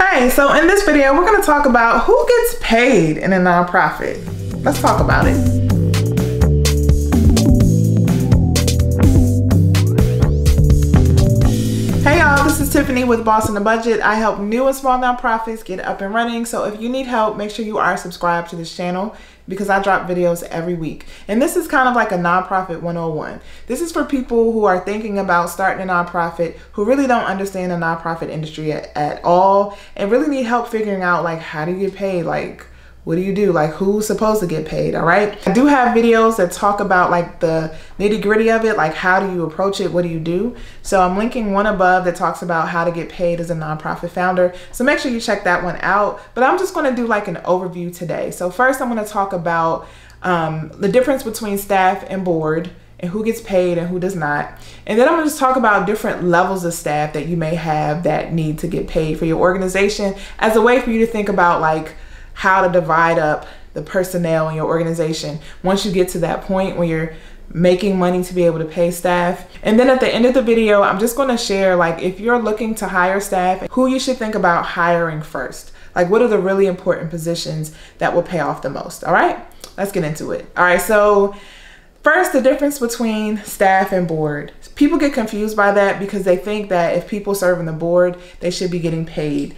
Hey, so in this video, we're gonna talk about who gets paid in a nonprofit. Let's talk about it. This is Tiffany with Boss on a Budget. I help new and small nonprofits get up and running. So if you need help, make sure you are subscribed to this channel because I drop videos every week. And this is kind of like a nonprofit 101. This is for people who are thinking about starting a nonprofit, who really don't understand the nonprofit industry at, at all, and really need help figuring out like how do you get paid? Like what do you do? Like who's supposed to get paid, all right? I do have videos that talk about like the nitty gritty of it, like how do you approach it, what do you do? So I'm linking one above that talks about how to get paid as a nonprofit founder. So make sure you check that one out. But I'm just gonna do like an overview today. So first I'm gonna talk about um, the difference between staff and board and who gets paid and who does not. And then I'm gonna just talk about different levels of staff that you may have that need to get paid for your organization as a way for you to think about like, how to divide up the personnel in your organization once you get to that point where you're making money to be able to pay staff. And then at the end of the video, I'm just gonna share like if you're looking to hire staff, who you should think about hiring first. Like what are the really important positions that will pay off the most, all right? Let's get into it. All right, so first the difference between staff and board. People get confused by that because they think that if people serve on the board, they should be getting paid.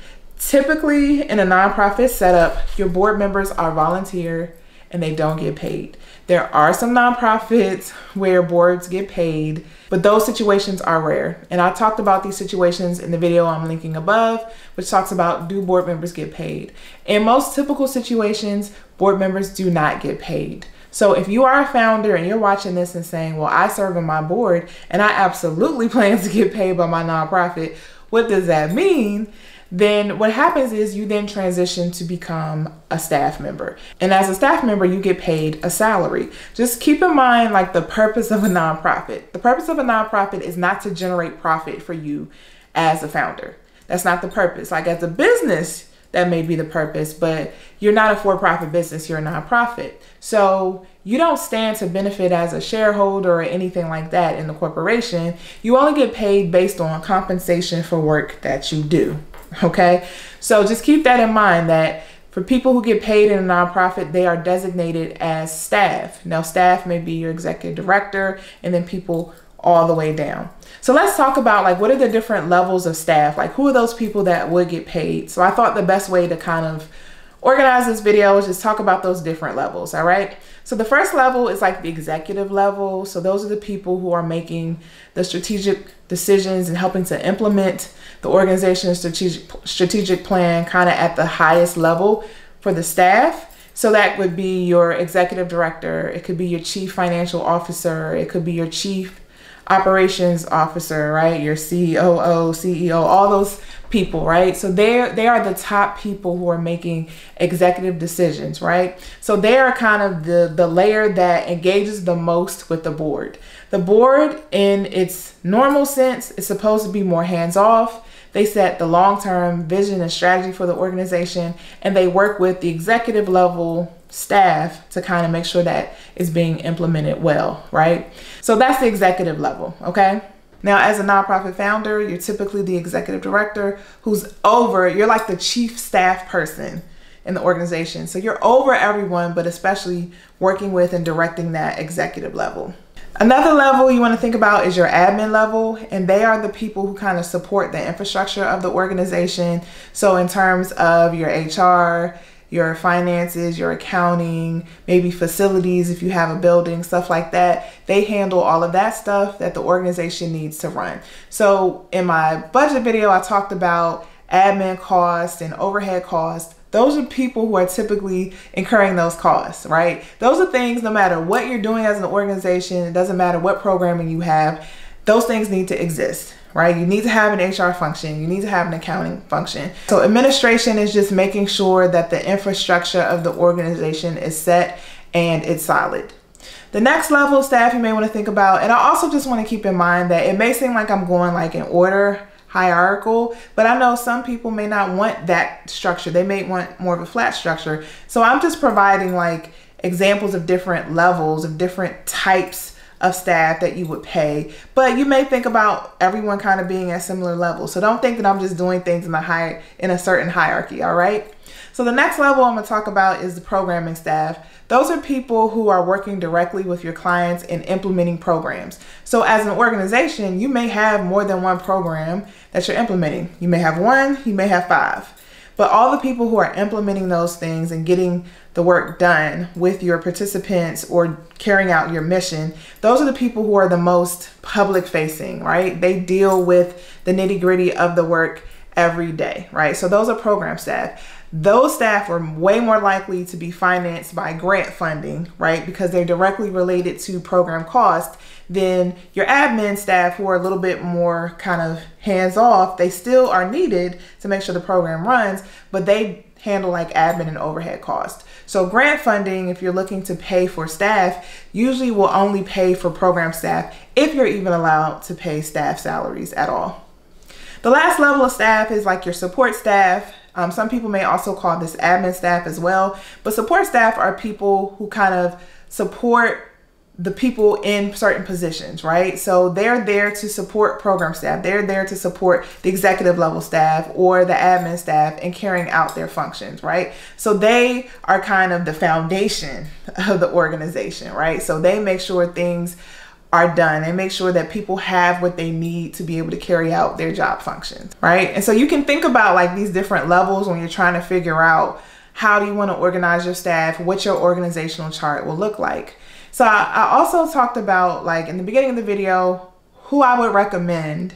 Typically, in a nonprofit setup, your board members are volunteer and they don't get paid. There are some nonprofits where boards get paid, but those situations are rare. And I talked about these situations in the video I'm linking above, which talks about do board members get paid. In most typical situations, board members do not get paid. So if you are a founder and you're watching this and saying, well, I serve on my board and I absolutely plan to get paid by my nonprofit, what does that mean? Then what happens is you then transition to become a staff member. And as a staff member, you get paid a salary. Just keep in mind like the purpose of a nonprofit. The purpose of a nonprofit is not to generate profit for you as a founder. That's not the purpose. Like as a business, that may be the purpose, but you're not a for profit business, you're a nonprofit. So you don't stand to benefit as a shareholder or anything like that in the corporation. You only get paid based on compensation for work that you do. Okay, so just keep that in mind that for people who get paid in a nonprofit, they are designated as staff. Now, staff may be your executive director and then people all the way down. So let's talk about like what are the different levels of staff? Like who are those people that would get paid? So I thought the best way to kind of organize this video is just talk about those different levels, all right? So the first level is like the executive level. So those are the people who are making the strategic decisions and helping to implement the organization's strategic strategic plan kind of at the highest level for the staff. So that would be your executive director, it could be your chief financial officer, it could be your chief operations officer, right? Your COO, CEO, all those people, right? So they they are the top people who are making executive decisions, right? So they are kind of the the layer that engages the most with the board. The board in its normal sense is supposed to be more hands off. They set the long-term vision and strategy for the organization and they work with the executive level staff to kind of make sure that it's being implemented well, right? So that's the executive level, okay? Now, as a nonprofit founder, you're typically the executive director who's over, you're like the chief staff person in the organization. So you're over everyone, but especially working with and directing that executive level. Another level you want to think about is your admin level, and they are the people who kind of support the infrastructure of the organization. So, in terms of your HR, your finances, your accounting, maybe facilities if you have a building, stuff like that. They handle all of that stuff that the organization needs to run. So in my budget video, I talked about admin costs and overhead costs. Those are people who are typically incurring those costs, right? Those are things no matter what you're doing as an organization, it doesn't matter what programming you have, those things need to exist right? You need to have an HR function, you need to have an accounting function. So, administration is just making sure that the infrastructure of the organization is set and it's solid. The next level of staff you may want to think about, and I also just want to keep in mind that it may seem like I'm going like in order hierarchical, but I know some people may not want that structure. They may want more of a flat structure. So I'm just providing like examples of different levels of different types of staff that you would pay, but you may think about everyone kind of being at similar levels. So don't think that I'm just doing things in a high in a certain hierarchy, all right? So the next level I'm going to talk about is the programming staff. Those are people who are working directly with your clients and implementing programs. So as an organization, you may have more than one program that you're implementing. You may have one, you may have five. But all the people who are implementing those things and getting the work done with your participants or carrying out your mission, those are the people who are the most public facing, right? They deal with the nitty gritty of the work every day, right? So those are program staff. Those staff are way more likely to be financed by grant funding, right? Because they're directly related to program cost than your admin staff who are a little bit more kind of hands off. They still are needed to make sure the program runs, but they handle like admin and overhead cost. So grant funding, if you're looking to pay for staff, usually will only pay for program staff if you're even allowed to pay staff salaries at all. The last level of staff is like your support staff. Um, some people may also call this admin staff as well, but support staff are people who kind of support the people in certain positions, right? So they're there to support program staff. They're there to support the executive level staff or the admin staff in carrying out their functions, right? So they are kind of the foundation of the organization, right? So they make sure things are done and make sure that people have what they need to be able to carry out their job functions, right? And so you can think about like these different levels when you're trying to figure out how do you want to organize your staff, what your organizational chart will look like. So I, I also talked about like in the beginning of the video, who I would recommend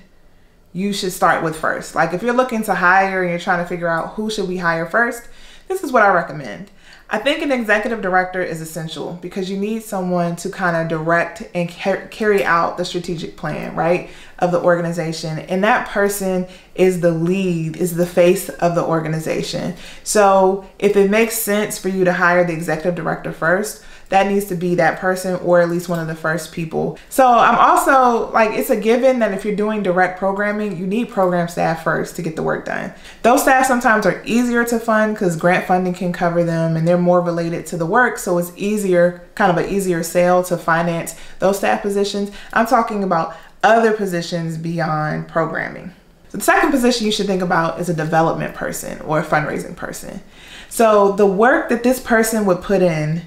you should start with first. Like if you're looking to hire and you're trying to figure out who should we hire first, this is what I recommend. I think an executive director is essential because you need someone to kind of direct and car carry out the strategic plan, right, of the organization. And that person is the lead, is the face of the organization. So if it makes sense for you to hire the executive director first, that needs to be that person or at least one of the first people. So I'm also like, it's a given that if you're doing direct programming, you need program staff first to get the work done. Those staff sometimes are easier to fund because grant funding can cover them and they're more related to the work. So it's easier, kind of an easier sale to finance those staff positions. I'm talking about other positions beyond programming. So the second position you should think about is a development person or a fundraising person. So the work that this person would put in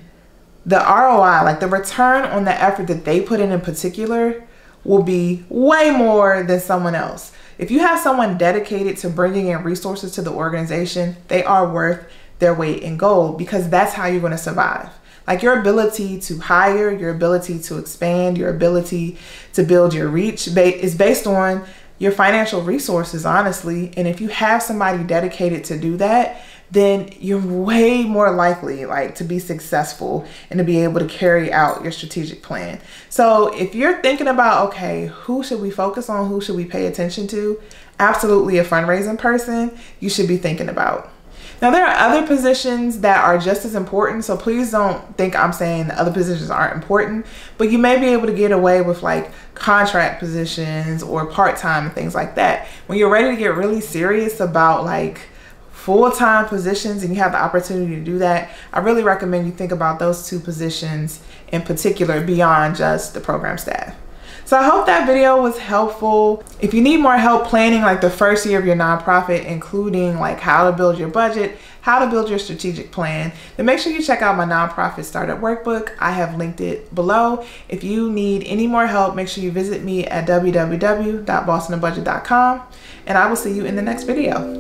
the ROI, like the return on the effort that they put in in particular, will be way more than someone else. If you have someone dedicated to bringing in resources to the organization, they are worth their weight in gold because that's how you're going to survive. Like your ability to hire, your ability to expand, your ability to build your reach is based on your financial resources, honestly. And if you have somebody dedicated to do that, then you're way more likely like to be successful and to be able to carry out your strategic plan. So if you're thinking about, okay, who should we focus on? Who should we pay attention to? Absolutely a fundraising person you should be thinking about. Now there are other positions that are just as important, so please don't think I'm saying the other positions aren't important, but you may be able to get away with like contract positions or part-time and things like that. When you're ready to get really serious about like full-time positions and you have the opportunity to do that, I really recommend you think about those two positions in particular beyond just the program staff. So I hope that video was helpful. If you need more help planning like the first year of your nonprofit, including like how to build your budget, how to build your strategic plan, then make sure you check out my nonprofit startup workbook. I have linked it below. If you need any more help, make sure you visit me at www.bossonabudget.com and I will see you in the next video.